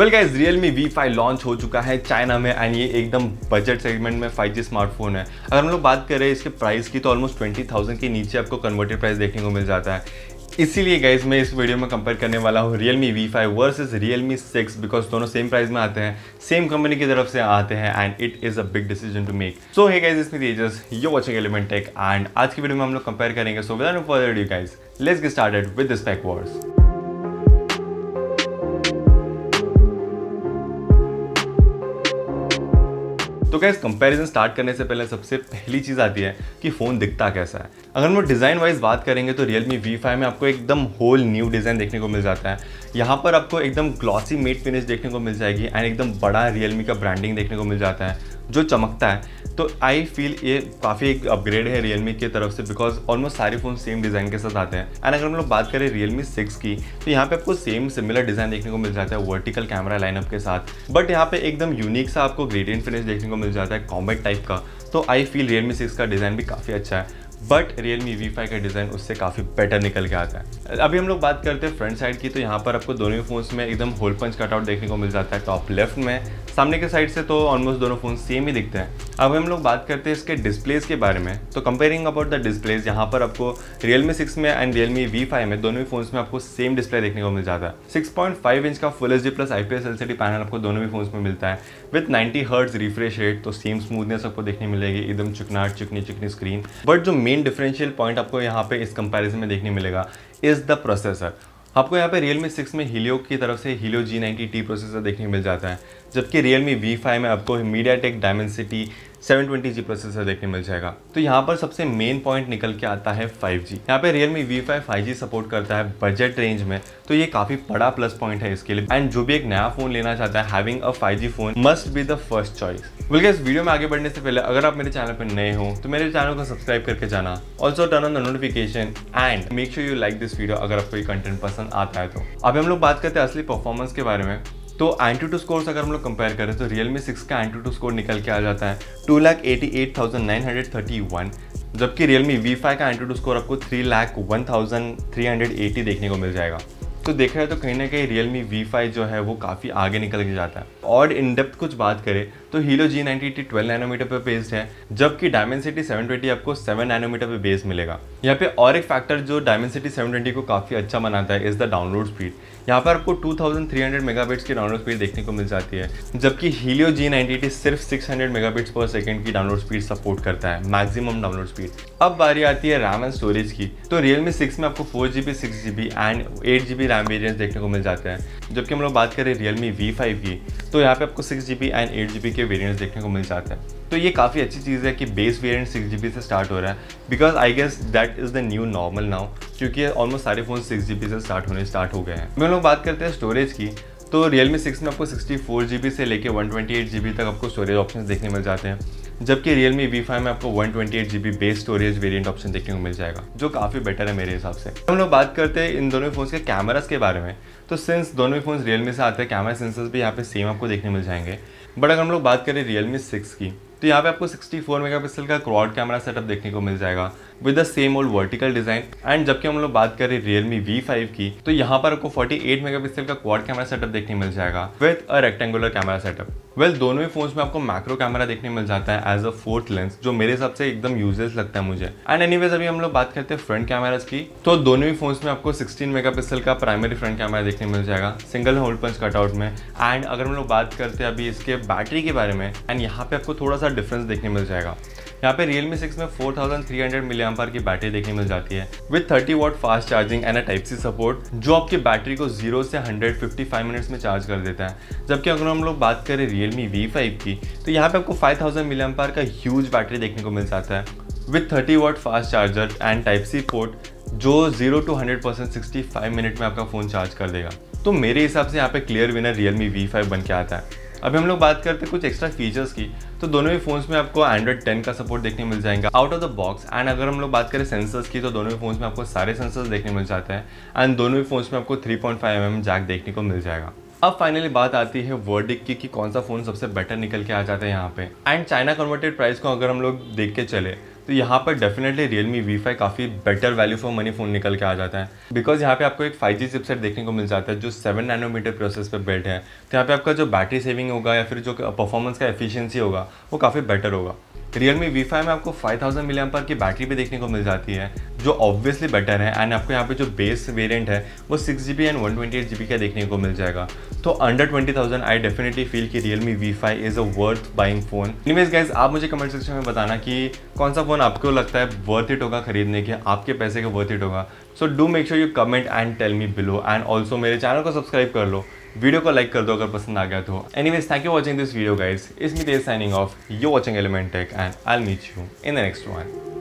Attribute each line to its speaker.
Speaker 1: Well guys Realme V5 launch हो चुका है चाइना में एंड ये एकदम बजट सेगमेंट में 5G स्मार्टफ़ोन है। अगर हम लोग बात करें इसके प्राइस की तो ऑलमोस्ट 20,000 के नीचे आपको कन्वर्टेड प्राइस देखने को मिल जाता है। इसीलिए गाइज़ मैं इस वीडियो में कंपेयर करने वाला हूँ Realme V5 versus Realme 6 because दोनों सेम प्राइस में आते हैं सेम कंपनी की तरफ़ से आते हैं and it is a big decision to make so hey guys इसमें Tejas you watching element tech and आज की वीडियो में हम लोग कंपेयर करेंगे। So without you guys let's get started with this pack words तो गैस कंपैरिजन स्टार्ट करने से पहले सबसे पहली चीज़ आती है कि फ़ोन दिखता कैसा है। अगर हम डिज़ाइन वाइज बात करेंगे तो रियल मी वी फाइव में आपको एकदम होल न्यू डिज़ाइन देखने को मिल जाता है। यहाँ पर आपको एकदम ग्लॉसी मेट फिनिश देखने को मिल जाएगी एंड एकदम बड़ा Realme का ब्रांडिंग देखने को मिल जाता है, जो चमकता है। तो आई फील ये काफ़ी एक अपग्रेड है रियलमी की तरफ़ से बिकॉज़ ऑलमोस्ट सारे फ़ोन सेम डिज़ाइन के साथ आते हैं। एंड अगर हम लोग बात करें रियलमी सिक्स की तो यहाँ पे आपको सेम सिमिलर डिज़ाइन देखने को मिल जाता है वर्टिकल कैमरा लाइनअप के साथ। बट यहाँ पे एकदम यूनिक सा आपको ग्रेडियंट फिनिश देखने को मिल जाता है कॉम्बेट टाइप का। तो आई फील रियलमी सिक्स का डिज़ाइन भी काफ़ी अच्छा है। बट रियलमी वी फाइव का डिज़ाइन उससे काफ़ी बेटर निकल के आता है। अभी हम लोग बात करते हैं फ्रंट साइड की तो यहाँ पर आपको दोनों ही फोन्स में एकदम होल पंच कटआउट देखने को मिल जाता है टॉप लेफ़्ट में। सामने के साइड से तो ऑलमोस्ट दोनों फ़ोन सेम ही दिखते हैं। अब हम लोग बात करते हैं इसके डिस्प्लेस के बारे में। तो कंपेयरिंग अबाउट द डिस्प्लेस यहाँ पर आपको रियलमी सिक्स में एंड रियलमी वी फाइव में दोनों ही फोन्स में आपको सेम डिस्प्ले देखने को मिल जाता है। सिक्स पॉइंट फाइव इंच का full H D plus I P S L C D panel आपको दोनों ही फोन्स में मिलता है। With ninety hertz refresh rate तो सेम स्मूथनेस आपको देखने मिलेगी। एकदम चिकनाट चिकनी चिकनी स्क्रीन बट जो मेन डिफरेंशियल पॉइंट आपको यहाँ पे इस कंपैरिजन में देखने मिलेगा इज़ द प्रोसेसर आपको यहाँ पे रियलमी सिक्स में हीलियो की तरफ़ से Helio G ninety T processor देखने मिल जाता है। जबकि Realme V5 में आपको media MediaTek Dimensity 720G processor देखने मिल जाएगा। तो यहाँ पर सबसे मेन पॉइंट निकल के आता है 5G यहाँ पे Realme V5 5G सपोर्ट करता है बजट रेंज में। तो ये काफ़ी बड़ा प्लस पॉइंट है इसके लिए। एंड जो भी एक नया फ़ोन लेना चाहता है having a 5G phone must be the first choice बोलिए इस वीडियो में आगे बढ़ने से पहले अगर आप मेरे चैनल पर नए हो तो मेरे चैनल को सब्सक्राइब करके जाना। Also turn on the notification and make sure you like this video अगर आपको ये कंटेंट पसंद आता है तो। अभी हम लोग बात करते हैं असली परफॉर्मेंस के बारे में। तो एंटी टू स्कोर्स अगर हम लोग कंपेयर करें तो रियलमी सिक्स का एंटी टू स्कोर निकल के आ जाता है two lakh eighty eight thousand nine hundred thirty one जबकि रियलमी वी फाइव का एंटी टू स्कोर आपको three lakh one thousand three hundred eighty देखने को मिल जाएगा। तो देखा जाए तो कहीं ना कहीं रियलमी वी फाइव जो है वो काफ़ी आगे निकल के जाता है। और इन डेप्थ कुछ बात करें तो Helio G ninety T twelve nanometer पे बेस्ड है, जबकि डायमेंसिटी सेवन ट्वेंटी आपको सेवन नैनोमीटर पे बेस मिलेगा। यहाँ पे और एक फैक्टर जो डायमेंसिटी सेवन ट्वेंटी को काफ़ी अच्छा बनाता है इज़ द डाउनलोड स्पीड यहाँ पर आपको 2300 मेगाबिट्स की डाउनलोड स्पीड देखने को मिल जाती है, जबकि हीलियो जी नाइनटी सिर्फ़ 600 मेगाबिट्स पर सेकंड की डाउनलोड स्पीड सपोर्ट करता है मैक्सिमम डाउनलोड स्पीड अब बारी आती है रैम एंड स्टोरेज की। तो रियलमी सिक्स में आपको four G B six G B and eight G B RAM variant देखने को मिल जाते हैं। जबकि हम लोग बात करें रियलमी वी फाइव की तो यहाँ पे आपको six G B and eight G B के वेरियंट्स देखने को मिल जाते हैं। तो ये काफ़ी अच्छी चीज़ है कि base variant six G B से स्टार्ट हो रहा है। Because I guess that is the new normal now क्योंकि ऑलमोस्ट सारे फ़ोन सिक्स जी बी से स्टार्ट होने स्टार्ट हो गए हैं। हम लोग बात करते हैं स्टोरेज की तो रियलमी सिक्स में आपको सिक्सटी से लेके वन तक आपको स्टोरेज ऑप्शन देखने मिल जाते हैं। जबकि Realme V5 में आपको 128 twenty GB base storage variant option देखने को मिल जाएगा, जो काफ़ी बेटर है मेरे हिसाब से। हम लोग बात करते हैं इन दोनों फोन्स के कैमरास के बारे में। तो सिंस दोनों ही फोन्स Realme से आते हैं कैमरा सेंसर्स भी यहाँ पे सेम आपको देखने मिल जाएँगे। बट अगर हम लोग बात करें Realme 6 की तो यहाँ पे आपको 64 मेगापिक्सल का क्रॉड कैमरा सेटअप देखने को मिल जाएगा। With the same old vertical design and जबकि हम लोग बात करें रियलमी वी फाइव की तो यहाँ पर आपको 48 मेगापिक्सल का क्वाड कैमरा सेटअप देखने मिल जाएगा with a rectangular camera setup well दोनों ही फोन्स में आपको मैक्रो कैमरा देखने मिल जाता है एज अ फोर्थ लेंस जो मेरे हिसाब से एकदम यूजलेस लगता है मुझे. एंड एनीवेज अभी हम लोग बात करते हैं फ्रंट कैमराज की तो दोनों ही फोन्स में आपको 16 मेगापिक्सल का प्राइमरी फ्रंट कैमरा देखने मिल जाएगा सिंगल होल्ड पंच कटआउट में. एंड अगर हम लोग बात करते हैं अभी इसके बैटरी के बारे में एंड यहाँ पे आपको थोड़ा सा डिफरेंस देखने मिल जाएगा. यहाँ पे Realme 6 में 4300 थ्री की बैटरी देखने मिल जाती है with 30 watt fast charging and a type C support जो आपकी बैटरी को ज़ीरो से 155 मिनट्स में चार्ज कर देता है। जबकि अगर हम लोग बात करें Realme V5 की तो यहाँ पे आपको 5000 मिलियम का ह्यूज बैटरी देखने को मिल जाता है with 30 watt fast charger and type C port जो zero to hundred percent sixty five minute में आपका फ़ोन चार्ज कर देगा। तो मेरे हिसाब से यहाँ पे क्लियर विनर Realme V5 बन के आता है। अभी हम लोग बात करते हैं कुछ एक्स्ट्रा फीचर्स की तो दोनों ही फोन्स में आपको एंड्रॉइड 10 का सपोर्ट देखने मिल जाएगा। Out of the box and अगर हम लोग बात करें सेंसर्स की तो दोनों ही फोन्स में आपको सारे सेंसर्स देखने मिल जाते हैं एंड दोनों ही फोन्स में आपको 3.5 पॉइंट mm जैक देखने को मिल जाएगा। अब फाइनली बात आती है वर्डिक की कि कौन सा फ़ोन सबसे बेटर निकल के आ जाता है यहाँ पे। एंड चाइना कन्वर्टेड प्राइस को अगर हम लोग देख के चले तो यहाँ पर definitely Realme V five काफ़ी better value for money phone निकल के आ जाता है। बिकॉज़ यहाँ पे आपको एक फाइव जी चिपसेट देखने को मिल जाता है, जो सेवन नैनोमीटर प्रोसेस पर बेल्ट है। तो यहाँ पे आपका जो बैटरी सेविंग होगा या फिर जो परफॉर्मेंस का एफिशिएंसी होगा, वो काफ़ी बेटर होगा। वी फाइव में आपको 5000 थाउज़ेंड की बैटरी भी देखने को मिल जाती है, जो ऑब्वियसली बेटर है एंड आपको यहाँ पे जो बेस वेरिएंट है, वो six G B and one twenty eight G B का देखने को मिल जाएगा। तो under twenty thousand I definitely feel कि Realme V five is a worth buying phone anyways guys आप मुझे कमेंट सेक्शन में बताना कि कौन सा फ़ोन आपको लगता है वर्थ इट होगा खरीदने के, आपके पैसे का वर्थ इट होगा। So do make sure you comment and tell me below and also मेरे चैनल को सब्सक्राइब कर लो। वीडियो को लाइक कर दो अगर पसंद आ गया तो। Anyways thank you watching this video guys is me signing off you watching Element Tech and I meet you in the next one